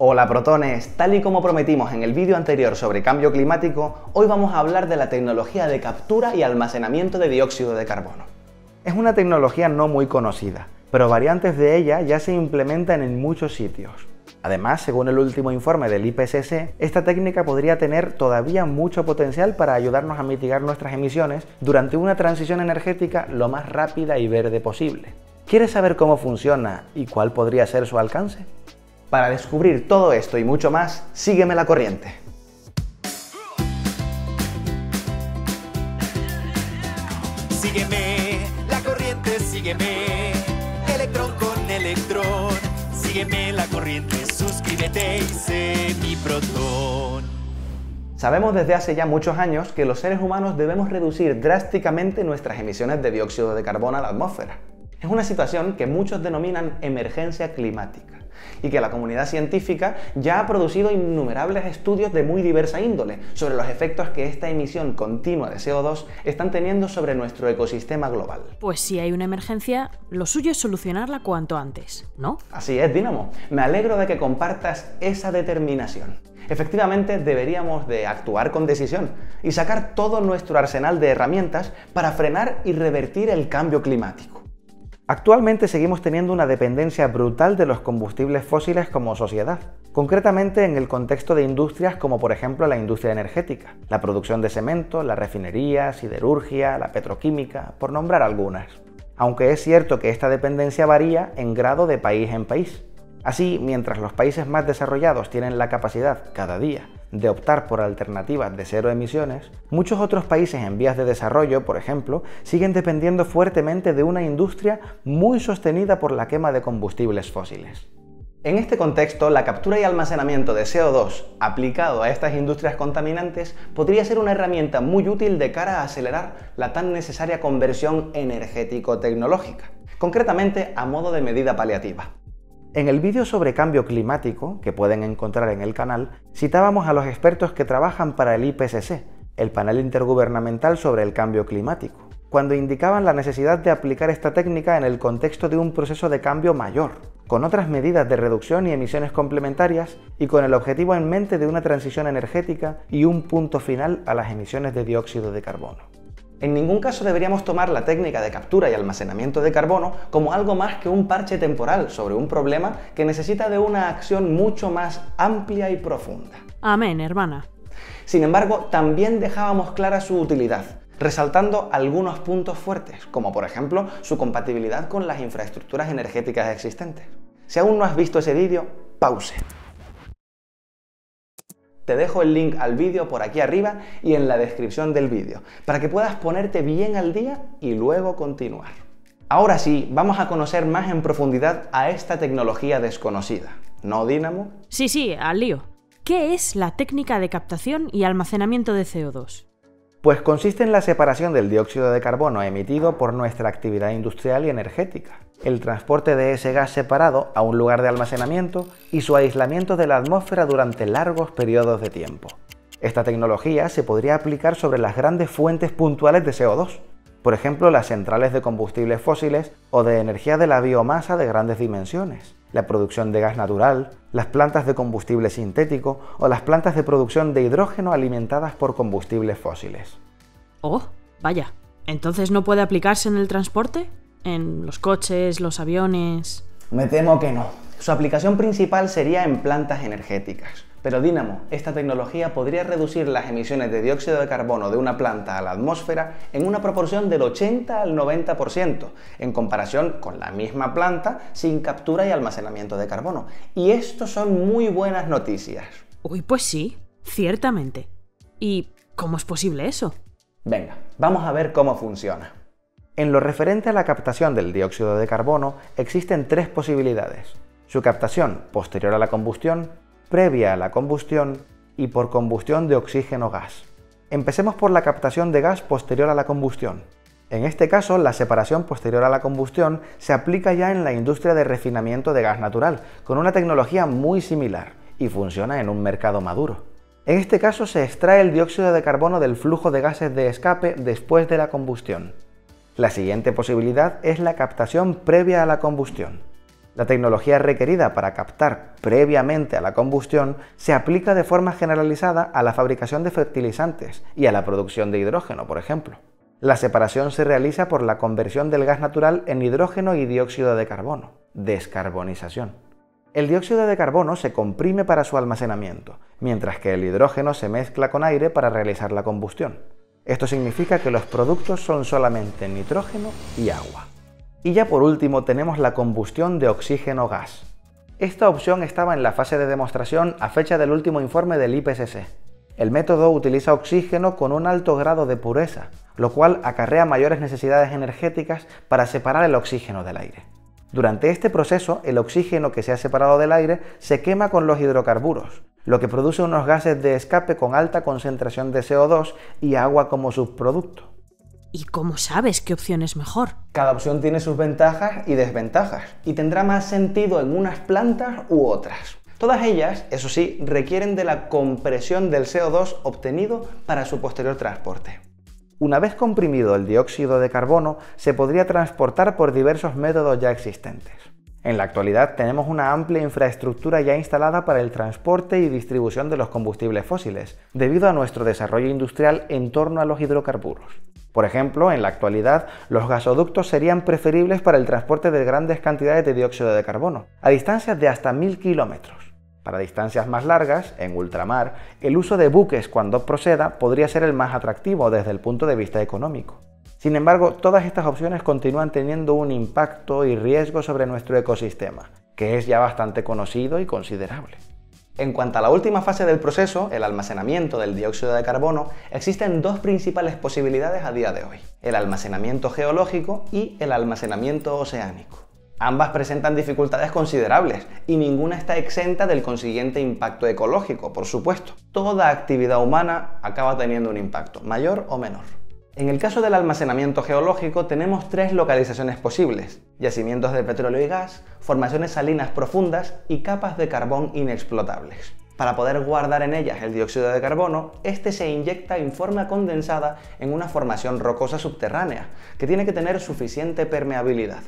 Hola protones, tal y como prometimos en el vídeo anterior sobre cambio climático, hoy vamos a hablar de la tecnología de captura y almacenamiento de dióxido de carbono. Es una tecnología no muy conocida, pero variantes de ella ya se implementan en muchos sitios. Además, según el último informe del IPCC, esta técnica podría tener todavía mucho potencial para ayudarnos a mitigar nuestras emisiones durante una transición energética lo más rápida y verde posible. ¿Quieres saber cómo funciona y cuál podría ser su alcance? Para descubrir todo esto y mucho más, sígueme la corriente. Sígueme, la corriente, sígueme, electrón con electrón. Sígueme la corriente, suscríbete y sé mi protón. Sabemos desde hace ya muchos años que los seres humanos debemos reducir drásticamente nuestras emisiones de dióxido de carbono a la atmósfera. Es una situación que muchos denominan emergencia climática y que la comunidad científica ya ha producido innumerables estudios de muy diversa índole sobre los efectos que esta emisión continua de CO2 están teniendo sobre nuestro ecosistema global. Pues si hay una emergencia, lo suyo es solucionarla cuanto antes, ¿no? Así es, Dinamo. Me alegro de que compartas esa determinación. Efectivamente, deberíamos de actuar con decisión y sacar todo nuestro arsenal de herramientas para frenar y revertir el cambio climático. Actualmente seguimos teniendo una dependencia brutal de los combustibles fósiles como sociedad, concretamente en el contexto de industrias como por ejemplo la industria energética, la producción de cemento, la refinería, siderurgia, la petroquímica, por nombrar algunas. Aunque es cierto que esta dependencia varía en grado de país en país. Así, mientras los países más desarrollados tienen la capacidad, cada día, de optar por alternativas de cero emisiones, muchos otros países en vías de desarrollo, por ejemplo, siguen dependiendo fuertemente de una industria muy sostenida por la quema de combustibles fósiles. En este contexto, la captura y almacenamiento de CO2 aplicado a estas industrias contaminantes podría ser una herramienta muy útil de cara a acelerar la tan necesaria conversión energético-tecnológica, concretamente a modo de medida paliativa. En el vídeo sobre cambio climático, que pueden encontrar en el canal, citábamos a los expertos que trabajan para el IPCC, el panel intergubernamental sobre el cambio climático, cuando indicaban la necesidad de aplicar esta técnica en el contexto de un proceso de cambio mayor, con otras medidas de reducción y emisiones complementarias y con el objetivo en mente de una transición energética y un punto final a las emisiones de dióxido de carbono. En ningún caso deberíamos tomar la técnica de captura y almacenamiento de carbono como algo más que un parche temporal sobre un problema que necesita de una acción mucho más amplia y profunda. Amén, hermana. Sin embargo, también dejábamos clara su utilidad, resaltando algunos puntos fuertes, como por ejemplo su compatibilidad con las infraestructuras energéticas existentes. Si aún no has visto ese vídeo, pause. Te dejo el link al vídeo por aquí arriba y en la descripción del vídeo, para que puedas ponerte bien al día y luego continuar. Ahora sí, vamos a conocer más en profundidad a esta tecnología desconocida. ¿No, Dynamo? Sí, sí, al lío. ¿Qué es la técnica de captación y almacenamiento de CO2? Pues consiste en la separación del dióxido de carbono emitido por nuestra actividad industrial y energética, el transporte de ese gas separado a un lugar de almacenamiento y su aislamiento de la atmósfera durante largos periodos de tiempo. Esta tecnología se podría aplicar sobre las grandes fuentes puntuales de CO2, por ejemplo las centrales de combustibles fósiles o de energía de la biomasa de grandes dimensiones, la producción de gas natural, las plantas de combustible sintético o las plantas de producción de hidrógeno alimentadas por combustibles fósiles. Oh, vaya. ¿Entonces no puede aplicarse en el transporte? ¿En los coches, los aviones? Me temo que no. Su aplicación principal sería en plantas energéticas. Pero Dynamo, esta tecnología podría reducir las emisiones de dióxido de carbono de una planta a la atmósfera en una proporción del 80 al 90%, en comparación con la misma planta sin captura y almacenamiento de carbono. Y esto son muy buenas noticias. Uy, pues sí, ciertamente. ¿Y cómo es posible eso? Venga, vamos a ver cómo funciona. En lo referente a la captación del dióxido de carbono, existen tres posibilidades. Su captación posterior a la combustión, previa a la combustión y por combustión de oxígeno-gas. Empecemos por la captación de gas posterior a la combustión. En este caso, la separación posterior a la combustión se aplica ya en la industria de refinamiento de gas natural, con una tecnología muy similar, y funciona en un mercado maduro. En este caso se extrae el dióxido de carbono del flujo de gases de escape después de la combustión. La siguiente posibilidad es la captación previa a la combustión. La tecnología requerida para captar previamente a la combustión se aplica de forma generalizada a la fabricación de fertilizantes y a la producción de hidrógeno, por ejemplo. La separación se realiza por la conversión del gas natural en hidrógeno y dióxido de carbono, descarbonización. El dióxido de carbono se comprime para su almacenamiento, mientras que el hidrógeno se mezcla con aire para realizar la combustión. Esto significa que los productos son solamente nitrógeno y agua. Y ya por último tenemos la combustión de oxígeno-gas. Esta opción estaba en la fase de demostración a fecha del último informe del IPCC. El método utiliza oxígeno con un alto grado de pureza, lo cual acarrea mayores necesidades energéticas para separar el oxígeno del aire. Durante este proceso, el oxígeno que se ha separado del aire se quema con los hidrocarburos, lo que produce unos gases de escape con alta concentración de CO2 y agua como subproducto. ¿Y cómo sabes qué opción es mejor? Cada opción tiene sus ventajas y desventajas, y tendrá más sentido en unas plantas u otras. Todas ellas, eso sí, requieren de la compresión del CO2 obtenido para su posterior transporte. Una vez comprimido el dióxido de carbono, se podría transportar por diversos métodos ya existentes. En la actualidad tenemos una amplia infraestructura ya instalada para el transporte y distribución de los combustibles fósiles, debido a nuestro desarrollo industrial en torno a los hidrocarburos. Por ejemplo, en la actualidad, los gasoductos serían preferibles para el transporte de grandes cantidades de dióxido de carbono, a distancias de hasta 1000 kilómetros. Para distancias más largas, en ultramar, el uso de buques cuando proceda podría ser el más atractivo desde el punto de vista económico. Sin embargo, todas estas opciones continúan teniendo un impacto y riesgo sobre nuestro ecosistema, que es ya bastante conocido y considerable. En cuanto a la última fase del proceso, el almacenamiento del dióxido de carbono, existen dos principales posibilidades a día de hoy, el almacenamiento geológico y el almacenamiento oceánico. Ambas presentan dificultades considerables y ninguna está exenta del consiguiente impacto ecológico, por supuesto. Toda actividad humana acaba teniendo un impacto, mayor o menor. En el caso del almacenamiento geológico tenemos tres localizaciones posibles, yacimientos de petróleo y gas, formaciones salinas profundas y capas de carbón inexplotables. Para poder guardar en ellas el dióxido de carbono, este se inyecta en forma condensada en una formación rocosa subterránea, que tiene que tener suficiente permeabilidad.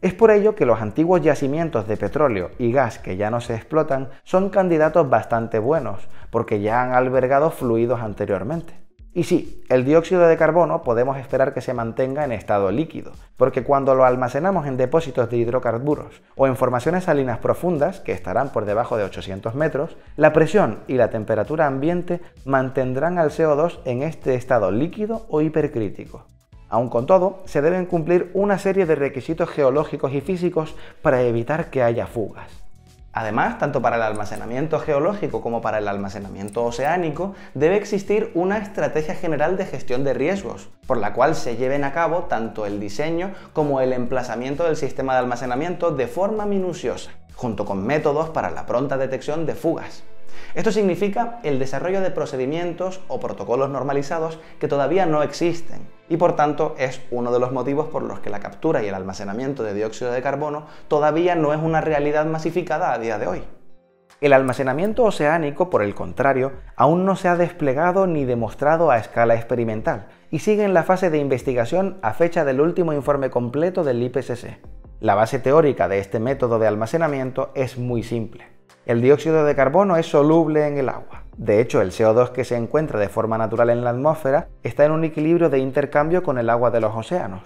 Es por ello que los antiguos yacimientos de petróleo y gas que ya no se explotan son candidatos bastante buenos, porque ya han albergado fluidos anteriormente. Y sí, el dióxido de carbono podemos esperar que se mantenga en estado líquido, porque cuando lo almacenamos en depósitos de hidrocarburos o en formaciones salinas profundas, que estarán por debajo de 800 metros, la presión y la temperatura ambiente mantendrán al CO2 en este estado líquido o hipercrítico. Aun con todo, se deben cumplir una serie de requisitos geológicos y físicos para evitar que haya fugas. Además, tanto para el almacenamiento geológico como para el almacenamiento oceánico, debe existir una estrategia general de gestión de riesgos, por la cual se lleven a cabo tanto el diseño como el emplazamiento del sistema de almacenamiento de forma minuciosa, junto con métodos para la pronta detección de fugas. Esto significa el desarrollo de procedimientos o protocolos normalizados que todavía no existen y por tanto es uno de los motivos por los que la captura y el almacenamiento de dióxido de carbono todavía no es una realidad masificada a día de hoy. El almacenamiento oceánico, por el contrario, aún no se ha desplegado ni demostrado a escala experimental y sigue en la fase de investigación a fecha del último informe completo del IPCC. La base teórica de este método de almacenamiento es muy simple. El dióxido de carbono es soluble en el agua. De hecho, el CO2 que se encuentra de forma natural en la atmósfera está en un equilibrio de intercambio con el agua de los océanos.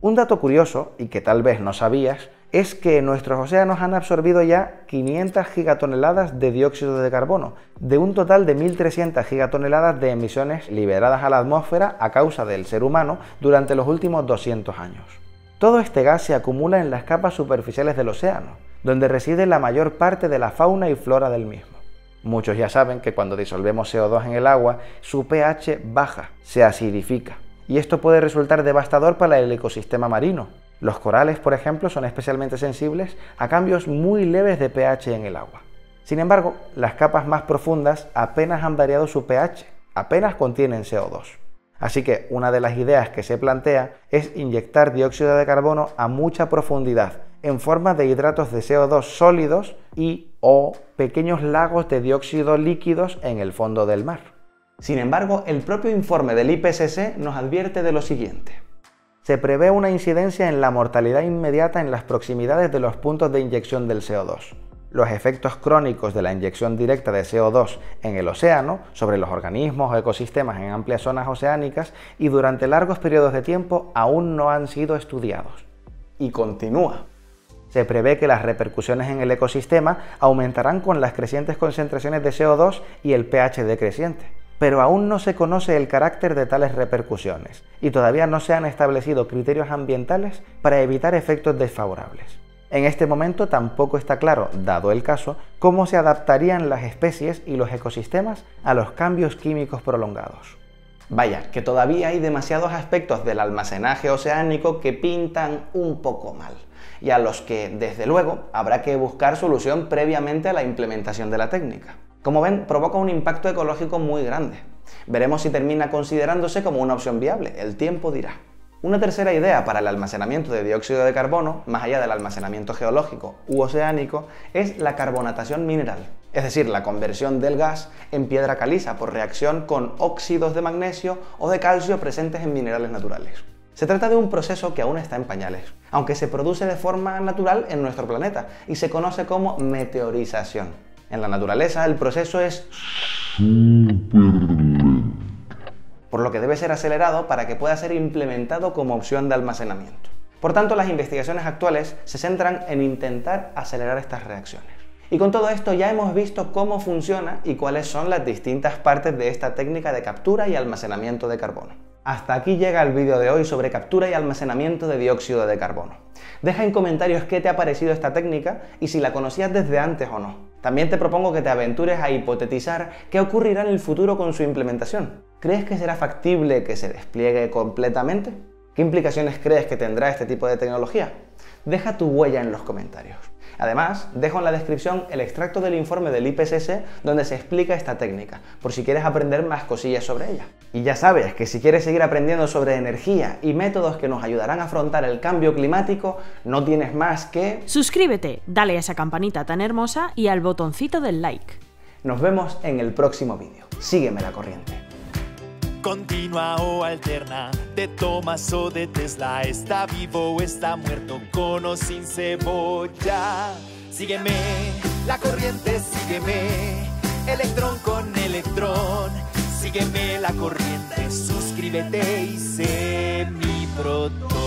Un dato curioso, y que tal vez no sabías, es que nuestros océanos han absorbido ya 500 gigatoneladas de dióxido de carbono, de un total de 1.300 gigatoneladas de emisiones liberadas a la atmósfera a causa del ser humano durante los últimos 200 años. Todo este gas se acumula en las capas superficiales del océano, donde reside la mayor parte de la fauna y flora del mismo. Muchos ya saben que cuando disolvemos CO2 en el agua, su pH baja, se acidifica, y esto puede resultar devastador para el ecosistema marino. Los corales, por ejemplo, son especialmente sensibles a cambios muy leves de pH en el agua. Sin embargo, las capas más profundas apenas han variado su pH, apenas contienen CO2. Así que una de las ideas que se plantea es inyectar dióxido de carbono a mucha profundidad en forma de hidratos de CO2 sólidos y o pequeños lagos de dióxido líquidos en el fondo del mar. Sin embargo, el propio informe del IPCC nos advierte de lo siguiente. se prevé una incidencia en la mortalidad inmediata en las proximidades de los puntos de inyección del CO2. Los efectos crónicos de la inyección directa de CO2 en el océano sobre los organismos o ecosistemas en amplias zonas oceánicas y durante largos periodos de tiempo aún no han sido estudiados. Y continúa. Se prevé que las repercusiones en el ecosistema aumentarán con las crecientes concentraciones de CO2 y el pH decreciente. Pero aún no se conoce el carácter de tales repercusiones y todavía no se han establecido criterios ambientales para evitar efectos desfavorables. En este momento tampoco está claro, dado el caso, cómo se adaptarían las especies y los ecosistemas a los cambios químicos prolongados. Vaya, que todavía hay demasiados aspectos del almacenaje oceánico que pintan un poco mal y a los que, desde luego, habrá que buscar solución previamente a la implementación de la técnica. Como ven, provoca un impacto ecológico muy grande. Veremos si termina considerándose como una opción viable, el tiempo dirá. Una tercera idea para el almacenamiento de dióxido de carbono, más allá del almacenamiento geológico u oceánico, es la carbonatación mineral, es decir, la conversión del gas en piedra caliza por reacción con óxidos de magnesio o de calcio presentes en minerales naturales. Se trata de un proceso que aún está en pañales, aunque se produce de forma natural en nuestro planeta y se conoce como meteorización. En la naturaleza el proceso es por lo que debe ser acelerado para que pueda ser implementado como opción de almacenamiento. Por tanto, las investigaciones actuales se centran en intentar acelerar estas reacciones. Y con todo esto ya hemos visto cómo funciona y cuáles son las distintas partes de esta técnica de captura y almacenamiento de carbono. Hasta aquí llega el vídeo de hoy sobre captura y almacenamiento de dióxido de carbono. Deja en comentarios qué te ha parecido esta técnica y si la conocías desde antes o no. También te propongo que te aventures a hipotetizar qué ocurrirá en el futuro con su implementación. ¿Crees que será factible que se despliegue completamente? ¿Qué implicaciones crees que tendrá este tipo de tecnología? Deja tu huella en los comentarios. Además, dejo en la descripción el extracto del informe del IPCC donde se explica esta técnica, por si quieres aprender más cosillas sobre ella. Y ya sabes que si quieres seguir aprendiendo sobre energía y métodos que nos ayudarán a afrontar el cambio climático, no tienes más que... Suscríbete, dale a esa campanita tan hermosa y al botoncito del like. Nos vemos en el próximo vídeo. Sígueme la corriente continua o alterna, de Thomas o de Tesla, está vivo o está muerto, con o sin cebolla. Sígueme, la corriente, sígueme, electrón con electrón, sígueme la corriente, suscríbete y sé mi proton.